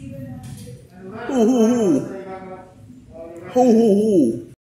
Who, who, who? Who, who, who?